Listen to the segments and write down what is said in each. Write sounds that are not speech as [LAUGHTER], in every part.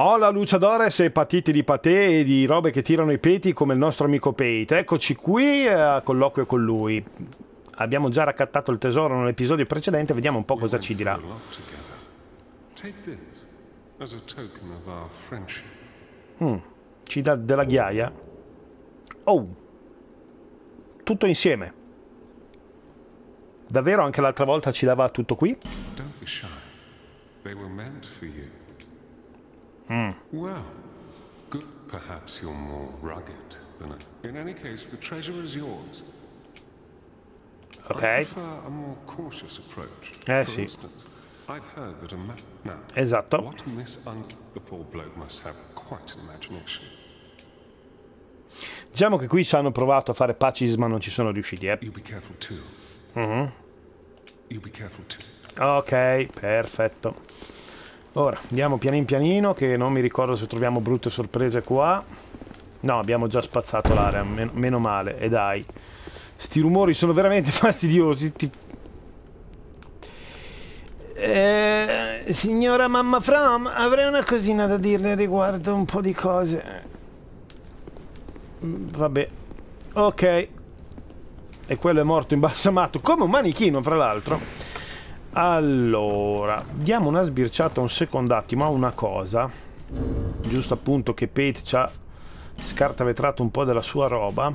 Ho la luciadores e patiti di patè e di robe che tirano i peti come il nostro amico Pate. Eccoci qui a colloquio con lui. Abbiamo già raccattato il tesoro nell'episodio precedente, vediamo un po' cosa ci dirà. Mm, ci dà della ghiaia. Oh, tutto insieme. Davvero anche l'altra volta ci dava tutto qui? Don't be shy. They were meant for you. Mm. Well, good. Perhaps you're more rugged than I. In any case, the treasure is yours. Okay. I prefer a more cautious approach. Eh For sì. Instance, I've heard that a man. Now, esatto. What Miss Un the poor bloke must have quite an imagination. Diciamo che qui ci hanno provato a fare pacis ma non ci sono riusciti, eh. You be careful too. Mm -hmm. You be careful too. Ok, perfetto. Ora, andiamo pianin pianino, che non mi ricordo se troviamo brutte sorprese qua. No, abbiamo già spazzato l'area, men meno male, e dai. Sti rumori sono veramente [LAUGHS] fastidiosi. Ti... Eh, signora Mamma From, avrei una cosina da dirle riguardo un po' di cose. Mm, vabbè. Ok. E quello è morto imbalsamato, come un manichino, fra l'altro. Allora, diamo una sbirciata un secondo attimo a una cosa. Giusto appunto che Pete ci ha scartavetrato un po' della sua roba.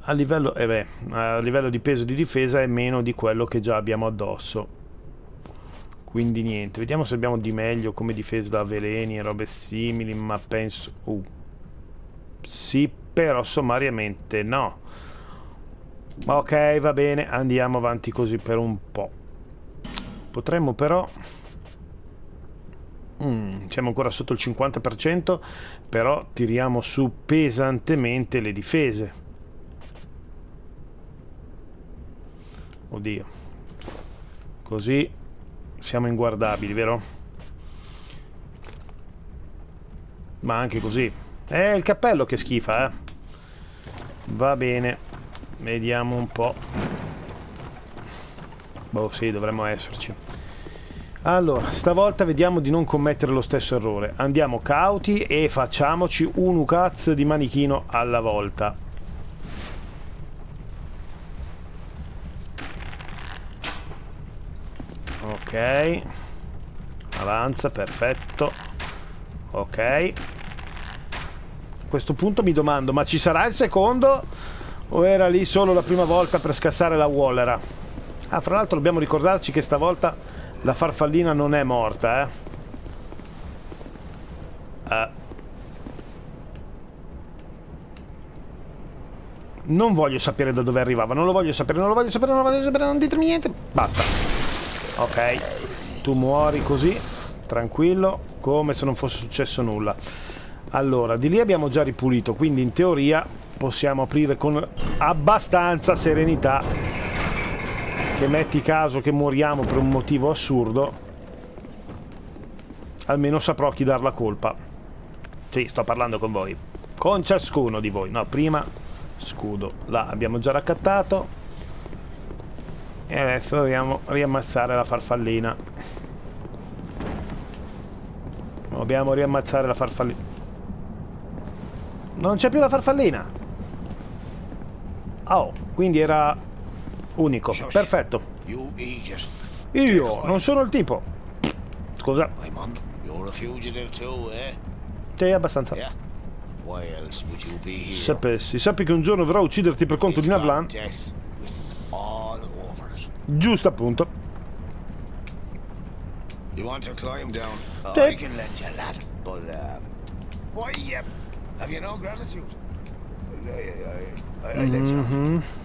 A livello, eh beh, a livello di peso di difesa è meno di quello che già abbiamo addosso. Quindi niente, vediamo se abbiamo di meglio come difesa da veleni e robe simili, ma penso... Uh, sì, però sommariamente no. Ok, va bene, andiamo avanti così per un po'. Potremmo però... Mm, siamo ancora sotto il 50%, però tiriamo su pesantemente le difese. Oddio. Così siamo inguardabili, vero? Ma anche così. È il cappello che schifa, eh. Va bene. Vediamo un po'. Boh, sì, dovremmo esserci. Allora, stavolta vediamo di non commettere lo stesso errore. Andiamo cauti e facciamoci un ucaz di manichino alla volta. Ok. Avanza, perfetto. Ok. A questo punto mi domando, ma ci sarà il secondo? O era lì solo la prima volta per scassare la Wallera? Ah, fra l'altro dobbiamo ricordarci che stavolta la farfallina non è morta, eh. Uh. Non voglio sapere da dove arrivava, non lo voglio sapere, non lo voglio sapere, non lo voglio sapere, non ditemi niente. Basta. Ok. Tu muori così, tranquillo, come se non fosse successo nulla. Allora, di lì abbiamo già ripulito, quindi in teoria possiamo aprire con abbastanza serenità che metti caso che moriamo per un motivo assurdo, almeno saprò chi dar la colpa. Sì, sto parlando con voi. Con ciascuno di voi. No, prima scudo. Là abbiamo già raccattato. E adesso dobbiamo riammazzare la farfallina. Dobbiamo riammazzare la farfallina. Non c'è più la farfallina. Oh, quindi era Unico, perfetto. Io non sono il tipo. Scusa. Eh? Sì, abbastanza. Sapessi, sappi che un giorno verrò a ucciderti per conto di Navlan. Giusto appunto. You want to climb down? Oh, I can let you, lad. But, um, why, uh, have you no gratitude? I, I, I, I let you. Mm -hmm.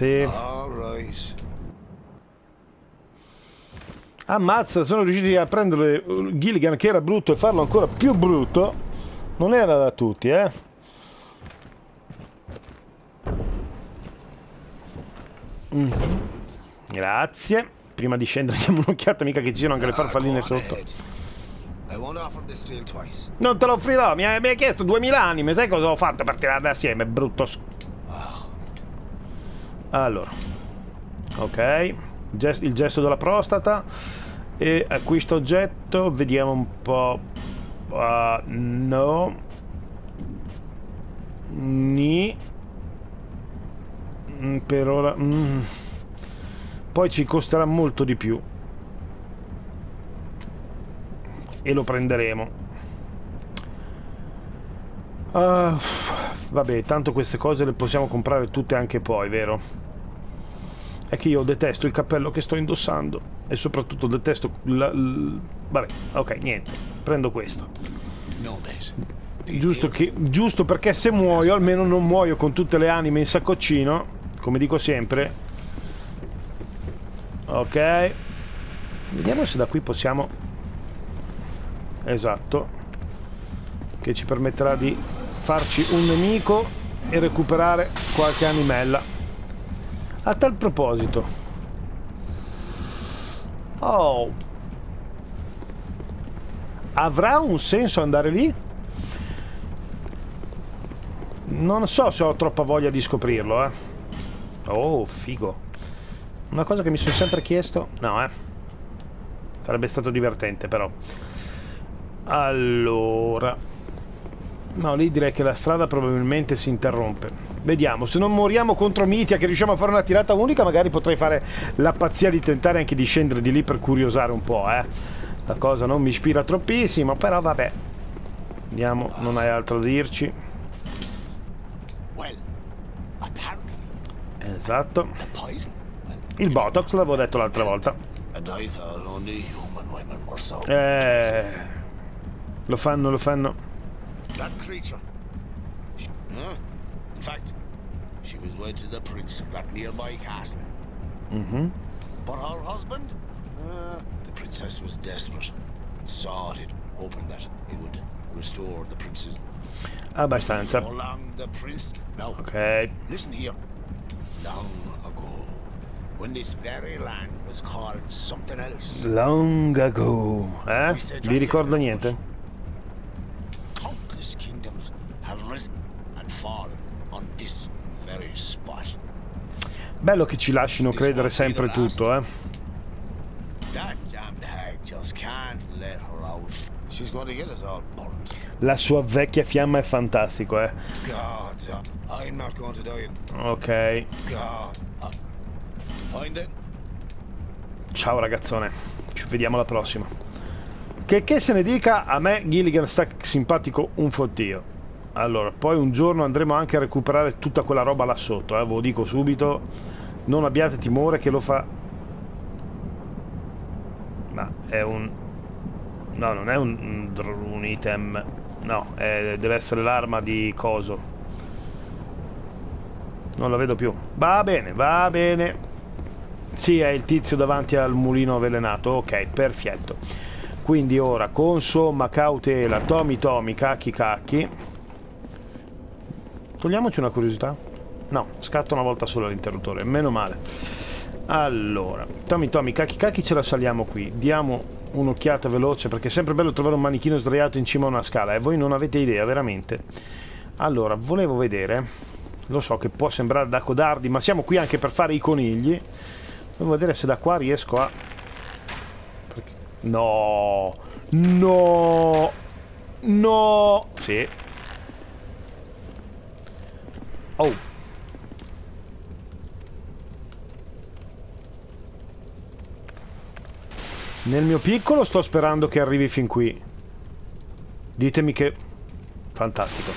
Sì. Ammazza, sono riusciti a prendere Gilligan che era brutto e farlo ancora più brutto. Non era da tutti, eh. Mm. Grazie. Prima di scendere [LAUGHS] diamo un'occhiata, mica che ci siano anche le farfalline sotto. Non te lo offrirò, mi hai, mi hai chiesto 2000 anime, sai cosa ho fatto per tirarle assieme, brutto allora, ok, il gesto della prostata E acquisto oggetto, vediamo un po'. Uh, no. Ni. Mm, per ora... Mm. Poi ci costerà molto di più. E lo prenderemo. Uh, vabbè, tanto queste cose le possiamo comprare tutte anche poi, vero? è che io detesto il cappello che sto indossando e soprattutto detesto la, la... vabbè ok niente prendo questo. Giusto, che, giusto perché se muoio almeno non muoio con tutte le anime in saccoccino come dico sempre. Ok. Vediamo se da qui possiamo esatto che ci permetterà di farci un nemico e recuperare qualche animella a tal proposito. Oh. Avrà un senso andare lì? Non so se ho troppa voglia di scoprirlo, eh. Oh, figo. Una cosa che mi sono sempre chiesto... No, eh. Sarebbe stato divertente, però. Allora... No, lì direi che la strada probabilmente si interrompe. Vediamo, se non moriamo contro Mitia che riusciamo a fare una tirata unica, magari potrei fare la pazzia di tentare anche di scendere di lì per curiosare un po', eh. La cosa non mi ispira troppissimo, però vabbè. Vediamo, non hai altro da dirci. Esatto. Il Botox l'avevo detto l'altra volta. Eh... Lo fanno, lo fanno. That creature. Huh? In fact, she was wed to the prince of that nearby castle. Mm-hmm. But her husband? Uh, the princess was desperate and sought it, hoping that it would restore the prince's. Abbastanza. How long the prince? No. Okay. Listen here. Long ago, when this very land was called something else. Long ago. Eh? Vi ricordo niente? Bello che ci lasciano credere sempre tutto, eh. La sua vecchia fiamma è fantastico, eh. Ok. Ciao ragazzone, ci vediamo alla prossima. Che, che se ne dica, a me Gilligan sta simpatico un fottio. Allora, poi un giorno andremo anche a recuperare tutta quella roba là sotto, eh, ve lo dico subito. Non abbiate timore che lo fa... Ma è un... No, non è un, un item... No, è, deve essere l'arma di coso. Non la vedo più. Va bene, va bene. Sì, è il tizio davanti al mulino avvelenato. Ok, perfetto. Quindi ora, con somma cautela, tomi tomi, cacchi cacchi Togliamoci una curiosità. No, scatto una volta solo l'interruttore, meno male. Allora, Tommy Tommy, cacchi cacchi ce la saliamo qui. Diamo un'occhiata veloce perché è sempre bello trovare un manichino sdraiato in cima a una scala e voi non avete idea, veramente. Allora, volevo vedere, lo so che può sembrare da codardi, ma siamo qui anche per fare i conigli. Volevo vedere se da qua riesco a... No! No! No! Sì, Oh. Nel mio piccolo sto sperando che arrivi fin qui. Ditemi che... Fantastico.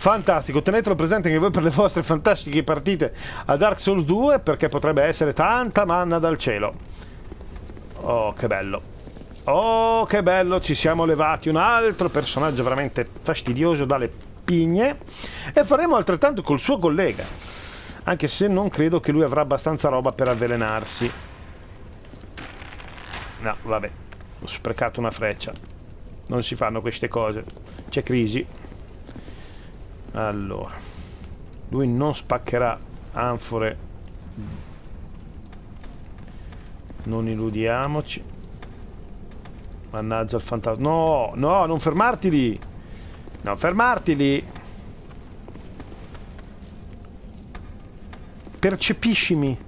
Fantastico, tenetelo presente anche voi per le vostre fantastiche partite a Dark Souls 2 perché potrebbe essere tanta manna dal cielo. Oh, che bello. Oh, che bello, ci siamo levati un altro personaggio veramente fastidioso dalle pigne e faremo altrettanto col suo collega anche se non credo che lui avrà abbastanza roba per avvelenarsi. No vabbè ho sprecato una freccia. Non si fanno queste cose. C'è crisi. Allora lui non spaccherà anfore. Non illudiamoci. Mannaggia il fantasma no no non fermarti lì Non fermarti lì. Percepiscimi.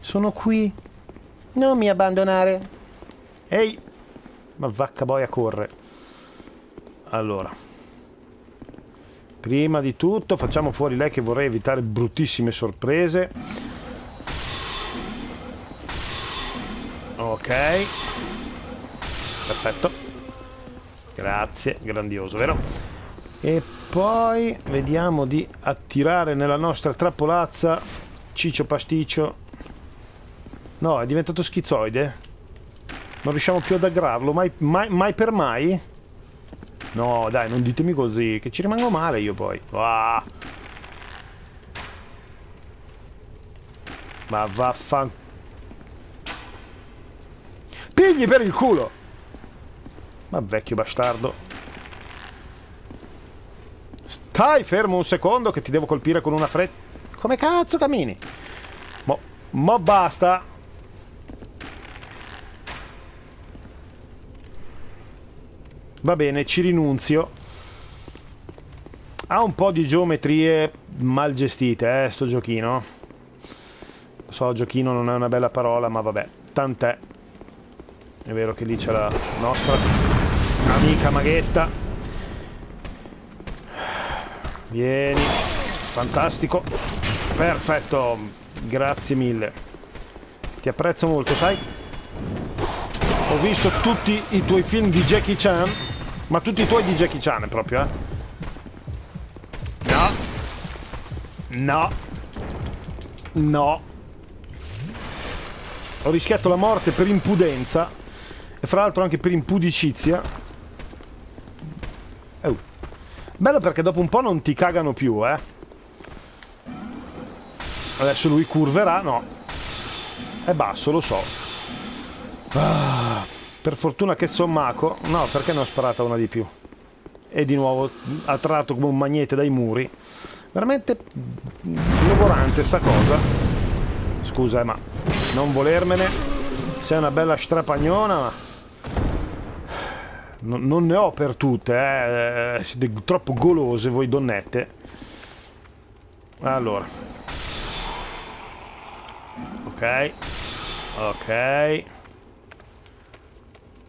Sono qui. Non mi abbandonare. Ehi! Ma vacca boia corre. Allora. Prima di tutto facciamo fuori lei che vorrei evitare bruttissime sorprese. Ok. Perfetto. Grazie, grandioso, vero? E poi vediamo di attirare nella nostra trappolazza Ciccio Pasticcio. No, è diventato schizoide. Non riusciamo più ad aggrarlo, mai, mai, mai per mai? No, dai, non ditemi così, che ci rimango male io poi. Ah. Ma vaffan... Pigli per il culo! Ma vecchio bastardo. Stai fermo un secondo che ti devo colpire con una fretta. Come cazzo cammini? Mo, mo basta. Va bene, ci rinunzio. Ha un po' di geometrie mal gestite, eh, sto giochino. So, giochino non è una bella parola, ma vabbè, tant'è. È vero che lì c'è la nostra amica maghetta. Vieni. Fantastico. Perfetto. Grazie mille. Ti apprezzo molto, sai? Ho visto tutti i tuoi film di Jackie Chan ma tutti i tuoi di Jackie Chan proprio, eh? No. No. No. Ho rischiato la morte per impudenza. E fra l'altro anche per impudicizia. Oh. Bello perché dopo un po' non ti cagano più, eh. Adesso lui curverà, no. È basso, lo so. Ah. Per fortuna che sommaco... No, perché ne ho sparata una di più? E di nuovo attratto come un magnete dai muri. Veramente logorante sta cosa. Scusa, eh, ma non volermene. Sei una bella strapagnona, ma... Non, non ne ho per tutte, eh. Siete troppo golose voi donnette. Allora. Ok. Ok.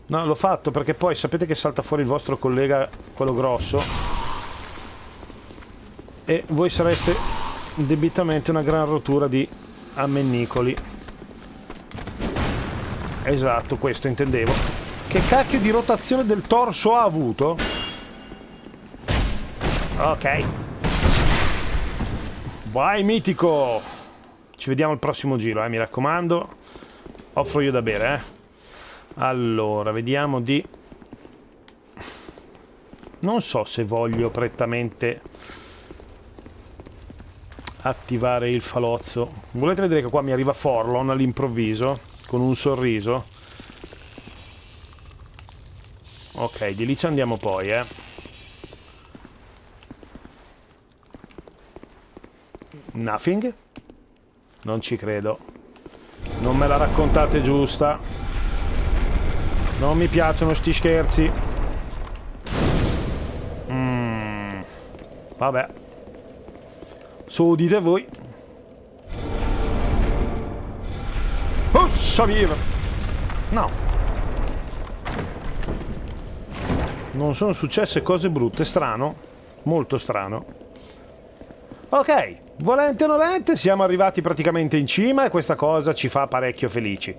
No, l'ho fatto perché poi sapete che salta fuori il vostro collega, quello grosso, e voi sareste debitamente una gran rottura di ammennicoli. Esatto, questo intendevo. Che cacchio di rotazione del torso ha avuto? Ok. Vai, mitico! Ci vediamo al prossimo giro, eh, mi raccomando. Offro io da bere, eh. Allora, vediamo di... Non so se voglio prettamente attivare il falozzo. Volete vedere che qua mi arriva Forlon all'improvviso, con un sorriso? Ok, di lì ci andiamo poi, eh. Nothing? Non ci credo. Non me la raccontate giusta. Non mi piacciono sti scherzi. Mm. Vabbè. Su dite voi. Possa viva! No. Non sono successe cose brutte, strano. Molto strano. Ok, volente o nolente, siamo arrivati praticamente in cima e questa cosa ci fa parecchio felici.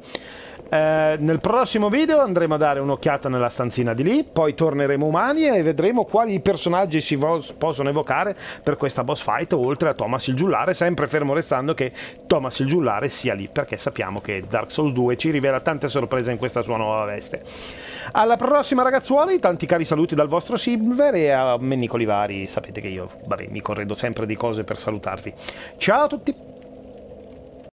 Eh, nel prossimo video andremo a dare un'occhiata nella stanzina di lì, poi torneremo umani e vedremo quali personaggi si possono evocare per questa boss fight, oltre a Thomas il Giullare, sempre fermo restando che Thomas il Giullare sia lì, perché sappiamo che Dark Souls 2 ci rivela tante sorprese in questa sua nuova veste. Alla prossima ragazzuoli, tanti cari saluti dal vostro Silver e a Mennicoli vari, sapete che io vabbè, mi corredo sempre di cose per salutarvi. Ciao a tutti!